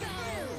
Yahoo!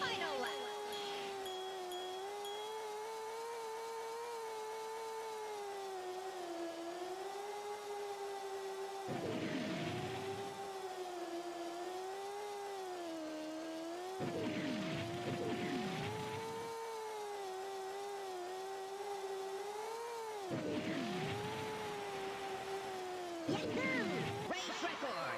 Final lap. Yahoo! Race record.